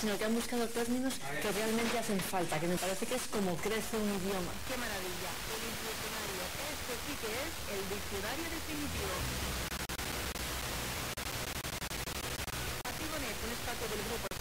sino que han buscado términos que realmente hacen falta, que me parece que es como crece un idioma. ¡Qué maravilla! El diccionario. Este sí que es el diccionario definitivo. Activo Net, un espacio del grupo